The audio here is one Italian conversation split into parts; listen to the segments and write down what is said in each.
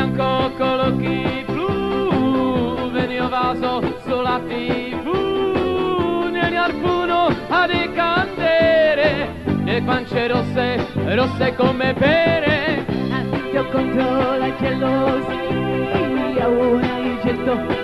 bianco con l'occhi blu? Veniva oh, vaso sulla tv negli arpuno a decandere le pance rosse, rosse come pere. Io contro la gelosia una rigetto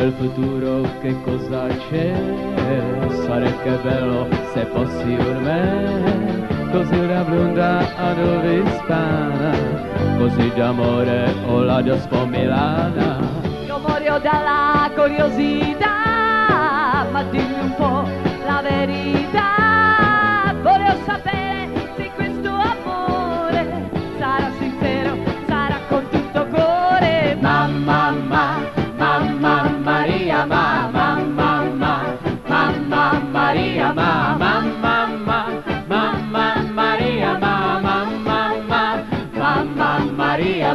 Nel futuro che cosa c'è? Sarebbe bello se fossi un me, così una bionda a dove spana, così d'amore o la giospo Milana. Io muoio dalla curiosità, ma dimmi un po'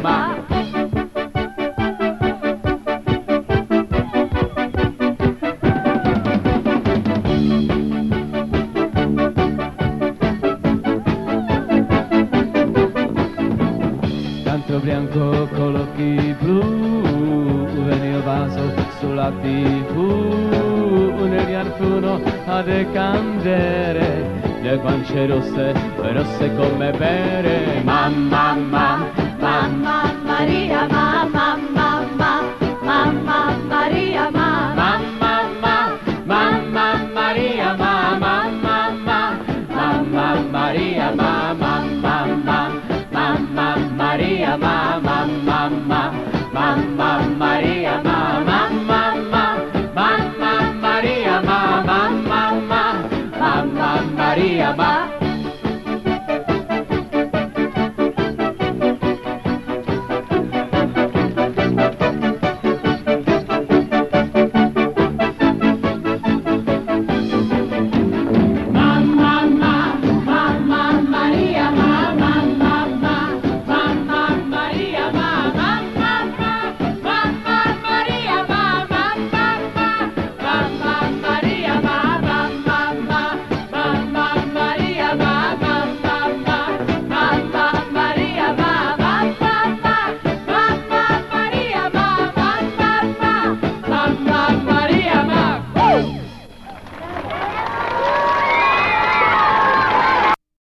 Maria, ma. Tanto bianco con occhi blu, veniva vaso sulla tv, negli artuno a decandere, le guance rosse, rosse come bere, mamma, mamma, Mamma